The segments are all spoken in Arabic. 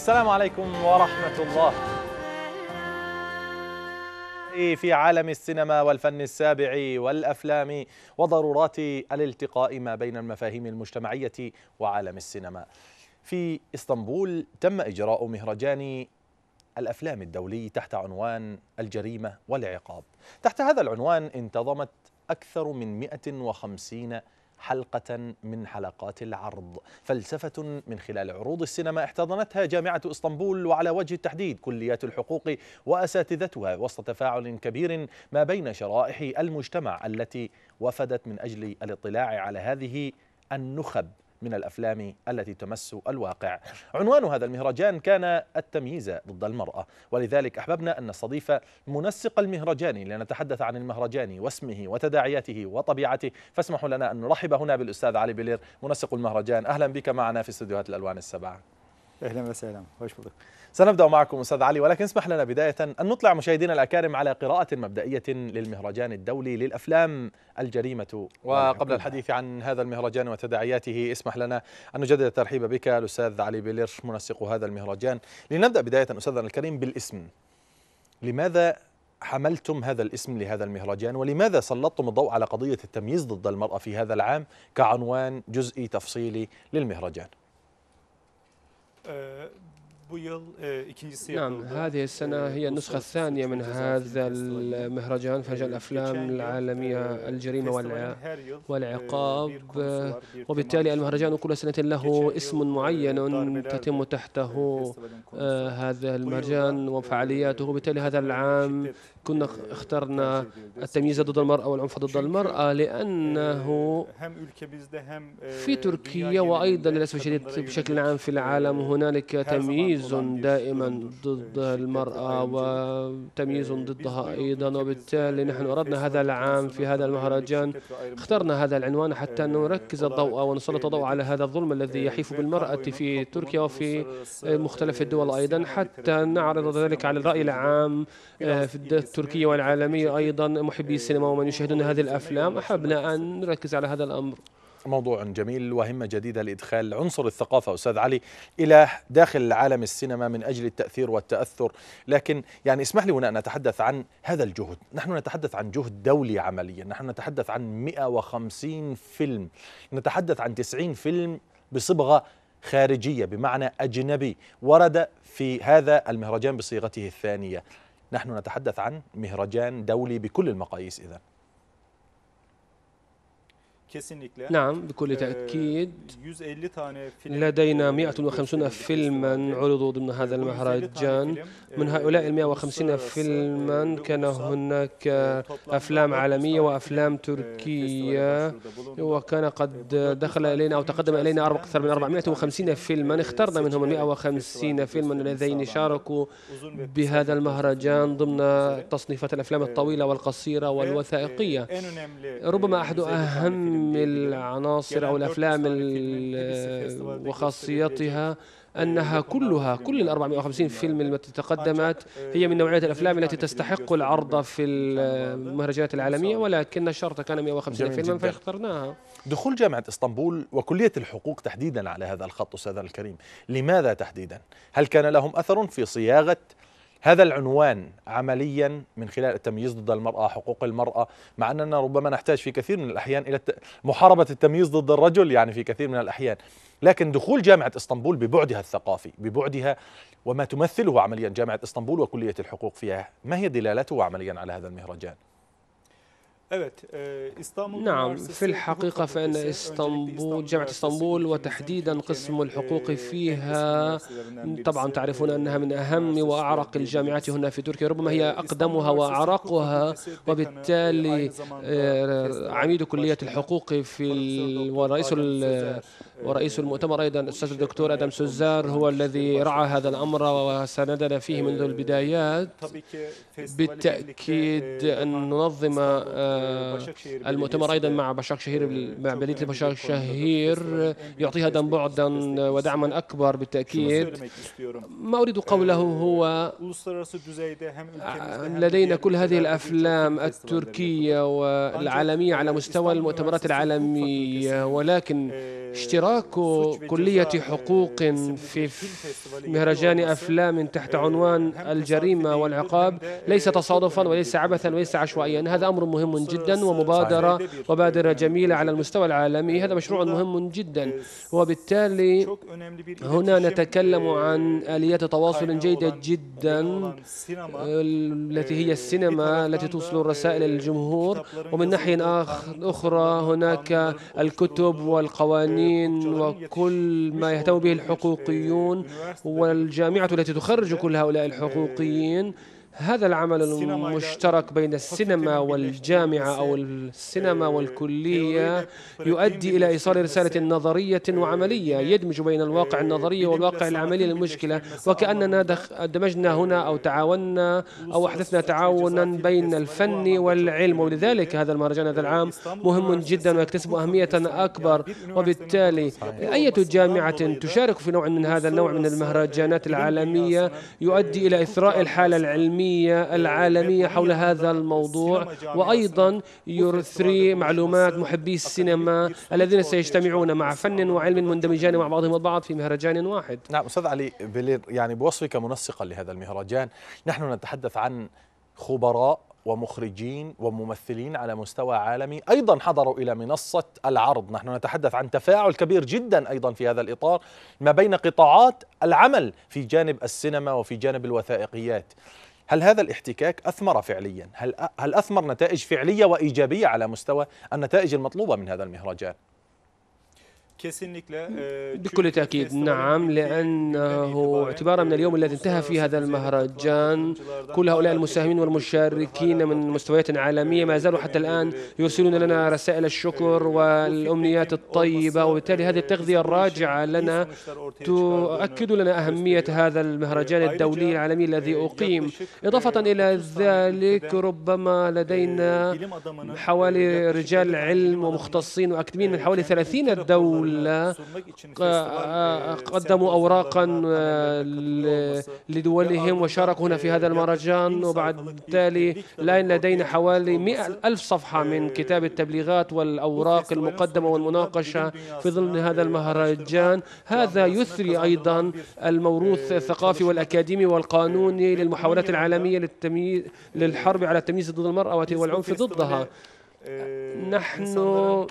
السلام عليكم ورحمة الله في عالم السينما والفن السابع والأفلام وضرورات الالتقاء ما بين المفاهيم المجتمعية وعالم السينما. في إسطنبول تم إجراء مهرجان الأفلام الدولي تحت عنوان الجريمة والعقاب. تحت هذا العنوان انتظمت أكثر من 150 حلقة من حلقات العرض. فلسفة من خلال عروض السينما احتضنتها جامعة إسطنبول وعلى وجه التحديد كليات الحقوق وأساتذتها وسط تفاعل كبير ما بين شرائح المجتمع التي وفدت من أجل الاطلاع على هذه النخب. من الأفلام التي تمس الواقع. عنوان هذا المهرجان كان التمييز ضد المرأة، ولذلك أحببنا أن نستضيف منسق المهرجان لنتحدث عن المهرجان واسمه وتداعياته وطبيعته، فاسمحوا لنا أن نرحب هنا بالأستاذ علي بلير منسق المهرجان، أهلا بك معنا في استديوهات الألوان السبعة. أهلا وسهلا. خوش بك سنبدأ معكم أستاذ علي ولكن اسمح لنا بداية أن نطلع مشاهدينا الأكارم على قراءة مبدئية للمهرجان الدولي للأفلام الجريمة. وقبل الحديث عن هذا المهرجان وتداعياته اسمح لنا أن نجدد الترحيب بك الأستاذ علي بيلير منسق هذا المهرجان. لنبدأ بداية أستاذنا الكريم بالاسم. لماذا حملتم هذا الاسم لهذا المهرجان؟ ولماذا سلطتم الضوء على قضية التمييز ضد المرأة في هذا العام كعنوان جزئي تفصيلي للمهرجان؟ 呃 نعم. هذه السنة هي النسخة الثانية من هذا المهرجان فهرجان الأفلام العالمية الجريمة والع... والعقاب وبالتالي المهرجان كل سنة له اسم معين تتم تحته هذا المهرجان وفعالياته وبالتالي هذا العام كنا اخترنا التمييز ضد المرأة والعنف ضد المرأة لأنه في تركيا وأيضا للأسف الشديد بشكل عام في العالم هنالك تمييز دائما ضد المرأة وتمييز ضدها أيضا وبالتالي نحن أردنا هذا العام في هذا المهرجان. اخترنا هذا العنوان حتى نركز الضوء ونسلط الضوء على هذا الظلم الذي يحيف بالمرأة في تركيا وفي مختلف الدول أيضا. حتى نعرض ذلك على الرأي العام في التركية والعالمية أيضا محبي السينما ومن يشاهدون هذه الأفلام. أحبنا أن نركز على هذا الأمر. موضوع جميل وهمة جديدة لإدخال عنصر الثقافة. أستاذ علي إلى داخل عالم السينما من أجل التأثير والتأثر. لكن يعني اسمح لي هنا أن نتحدث عن هذا الجهد. نحن نتحدث عن جهد دولي عمليا. نحن نتحدث عن 150 فيلم. نتحدث عن 90 فيلم بصبغة خارجية بمعنى أجنبي. ورد في هذا المهرجان بصيغته الثانية. نحن نتحدث عن مهرجان دولي بكل المقاييس إذا نعم بكل تأكيد لدينا 150 فيلما عرضوا ضمن هذا المهرجان. من هؤلاء ال 150 فيلما كان هناك أفلام عالمية وأفلام تركية. وكان قد دخل إلينا أو تقدم إلينا أكثر من 450 فيلما. اخترنا منهم 150 فيلما الذين شاركوا بهذا المهرجان ضمن تصنيفات الأفلام الطويلة والقصيرة والوثائقية. ربما أحد أهم العناصر أو الأفلام وخاصيتها أنها كلها كل ال 450 فيلم التي تقدمت هي من نوعية الأفلام التي تستحق العرض في المهرجانات العالمية ولكن الشرط كان 150 فيلما فاخترناها. دخول جامعة إسطنبول وكلية الحقوق تحديدا على هذا الخط أستاذ الكريم. لماذا تحديدا؟ هل كان لهم أثر في صياغة هذا العنوان عمليا من خلال التمييز ضد المرأة حقوق المرأة؟ مع أننا ربما نحتاج في كثير من الأحيان إلى محاربة التمييز ضد الرجل يعني في كثير من الأحيان. لكن دخول جامعة إسطنبول ببعدها الثقافي ببعدها وما تمثله عمليا جامعة إسطنبول وكلية الحقوق فيها ما هي دلالته عمليا على هذا المهرجان؟ نعم في الحقيقة فإن اسطنبول جامعة إسطنبول وتحديدا قسم الحقوق فيها طبعا تعرفون أنها من أهم وأعرق الجامعات هنا في تركيا ربما هي أقدمها وأعرقها وبالتالي عميد كلية الحقوق في ورئيس ورئيس المؤتمر أيضا الأستاذ الدكتور أدم سوزار هو الذي رعى هذا الأمر وساندنا فيه منذ البدايات بالتأكيد أن ننظم المؤتمر أيضا مع بشاك شهير مع بلدية بشاك شهير يعطيها دم بعدا ودعما أكبر بالتأكيد. ما أريد قوله هو لدينا كل هذه الأفلام التركية والعالمية على مستوى المؤتمرات العالمية ولكن اشتراك اشتراك كلية حقوق في مهرجان أفلام تحت عنوان الجريمة والعقاب ليس تصادفا وليس عبثا وليس عشوائيا. هذا أمر مهم جدا ومبادرة مبادرة جميلة على المستوى العالمي. هذا مشروع مهم جدا. وبالتالي هنا نتكلم عن آليات تواصل جيدة جدا التي هي السينما التي توصل الرسائل للجمهور ومن ناحية أخرى هناك الكتب والقوانين وكل ما يهتم به الحقوقيون والجامعة التي تخرج كل هؤلاء الحقوقيين هذا العمل المشترك بين السينما والجامعة أو السينما. والكلية يؤدي إلى إيصال رسالة نظرية وعملية يدمج بين الواقع النظري والواقع العملي للمشكلة وكأننا دمجنا هنا أو تعاوننا أو أحدثنا تعاونا بين الفن والعلم. ولذلك هذا المهرجان هذا العام مهم جدا ويكتسب أهمية أكبر. وبالتالي أي جامعة تشارك في نوع من هذا النوع من المهرجانات العالمية يؤدي إلى إثراء الحالة العلمية العلمية العالمية حول هذا الموضوع. وأيضا يثري معلومات محبي السينما الذين سيجتمعون مع فن وعلم مندمجان مع بعضهم البعض في مهرجان واحد. نعم أستاذ علي بلير يعني بوصفك منسقا لهذا المهرجان. نحن نتحدث عن خبراء ومخرجين وممثلين على مستوى عالمي. أيضا حضروا إلى منصة العرض، نحن نتحدث عن تفاعل كبير جدا أيضا في هذا الإطار ما بين قطاعات العمل في جانب السينما وفي جانب الوثائقيات. هل هذا الاحتكاك أثمر فعليا؟ هل هل أثمر نتائج فعلية وإيجابية على مستوى النتائج المطلوبة من هذا المهرجان؟ بكل تأكيد نعم لأنه اعتبارا من اليوم الذي انتهى فيه هذا المهرجان كل هؤلاء المساهمين والمشاركين من مستويات عالمية ما زالوا حتى الآن يرسلون لنا رسائل الشكر والأمنيات الطيبة وبالتالي هذه التغذية الراجعة لنا تؤكد لنا أهمية هذا المهرجان الدولي العالمي الذي أقيم إضافة إلى ذلك ربما لدينا حوالي رجال علم ومختصين وأكاديميين من حوالي 30 دولة قدموا أوراقا آه، لدولهم وشاركوا هنا في هذا المهرجان. وبعد بالتالي الآن لدينا حوالي مئة ألف صفحة من كتاب التبليغات والأوراق المقدمة والمناقشة في ضمن هذا المهرجان هذا يثري أيضا الموروث الثقافي والأكاديمي والقانوني للمحاولات العالمية للتمييز للحرب على التمييز ضد المرأة والعنف ضدها. نحن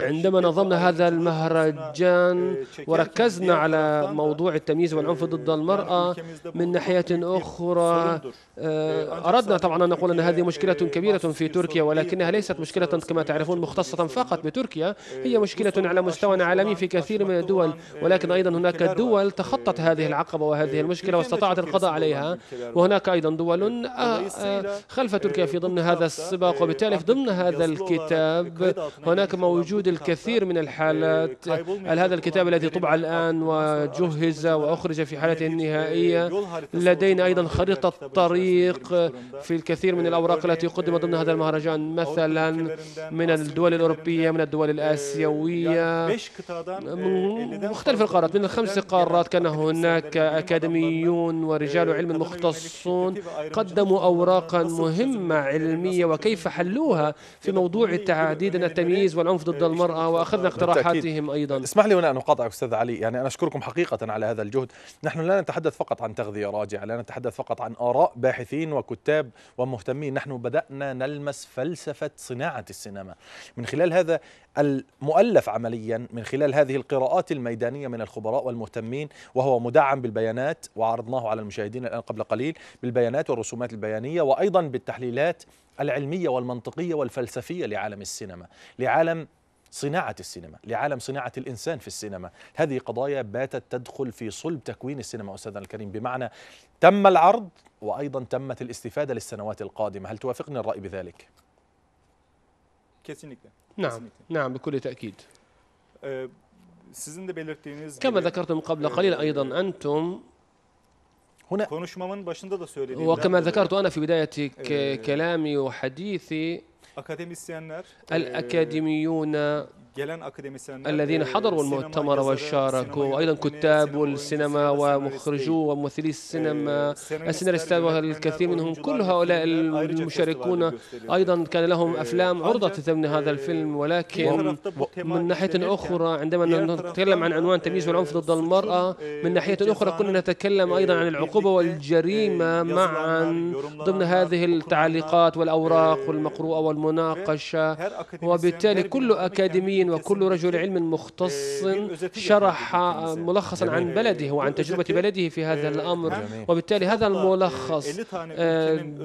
عندما نظمنا هذا المهرجان وركزنا على موضوع التمييز والعنف ضد المرأة من ناحية أخرى آه، أردنا طبعا أن نقول أن هذه مشكلة كبيرة في تركيا ولكنها ليست مشكلة كما تعرفون مختصة فقط بتركيا هي مشكلة على مستوى عالمي في كثير من الدول ولكن أيضا هناك دول تخطت هذه العقبة وهذه المشكلة واستطاعت القضاء عليها. وهناك أيضا دول آه، آه، خلف تركيا في ضمن هذا السباق وبالتالي في ضمن هذا الكتاب هناك موجود الكثير من الحالات. هذا الكتاب الذي طبع الآن وجهز وأخرج في حالته النهائية لدينا أيضا خريطة طريق في الكثير من الأوراق التي قدمت ضمن هذا المهرجان. مثلا من الدول الأوروبية من الدول الآسيوية. مختلف القارات. من الخمس قارات كان هناك أكاديميون ورجال علم مختصون قدموا أوراقا مهمة علمية وكيف حلوها في موضوع تعديد التمييز والعنف ضد المرأة وأخذنا اقتراحاتهم أيضا. اسمح لي هنا أن أقاطعك أستاذ علي يعني أنا أشكركم حقيقة على هذا الجهد. نحن لا نتحدث فقط عن تغذية راجعة لا نتحدث فقط عن آراء باحثين وكتاب ومهتمين. نحن بدأنا نلمس فلسفة صناعة السينما. من خلال هذا المؤلف عمليا من خلال هذه القراءات الميدانية من الخبراء والمهتمين وهو مدعم بالبيانات وعرضناه على المشاهدين الآن قبل قليل بالبيانات والرسومات البيانية وأيضا بالتحليلات العلمية والمنطقية والفلسفية لعالم السينما لعالم صناعة السينما لعالم صناعة الإنسان في السينما. هذه قضايا باتت تدخل في صلب تكوين السينما أستاذنا الكريم. بمعنى تم العرض وأيضا تمت الاستفادة للسنوات القادمة. هل توافقني الرأي بذلك؟ نعم نعم بكل تأكيد. كما ذكرتم قبل قليل أيضا أنتم هنا وكما ذكرت أنا في بداية كلامي وحديثي الأكاديميون الذين حضروا المؤتمر وشاركوا وأيضا كتاب السينما ومخرجو وممثلي السينما. السيناريستات والكثير منهم كل هؤلاء المشاركون. أيضا كان لهم أفلام عرضت ضمن هذا الفيلم ولكن من ناحية أخرى عندما نتكلم عن عنوان تمييز والعنف ضد المرأة من ناحية أخرى كنا نتكلم أيضا عن العقوبة والجريمة معا ضمن هذه التعليقات والأوراق والمقروءة والمناقشة. وبالتالي كل أكاديمي وكل رجل علم مختص شرح ملخصا عن بلده وعن تجربة بلده في هذا الأمر. وبالتالي هذا الملخص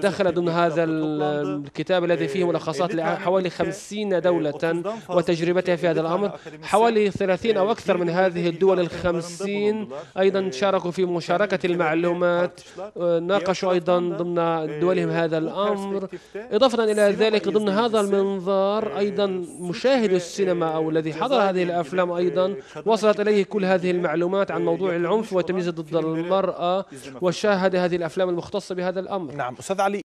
دخل ضمن هذا الكتاب الذي فيه ملخصات لحوالي خمسين دولة وتجربتها في هذا الأمر. حوالي ثلاثين أو أكثر من هذه الدول الخمسين. أيضا شاركوا في مشاركة المعلومات ناقشوا أيضا ضمن دولهم هذا الأمر. إضافة إلى ذلك ضمن هذا المنظار أيضا مشاهد أو الذي حضر هذه الأفلام أيضا وصلت إليه كل هذه المعلومات عن موضوع العنف والتمييز ضد المرأة وشاهد هذه الأفلام المختصة بهذا الأمر. نعم أستاذ علي.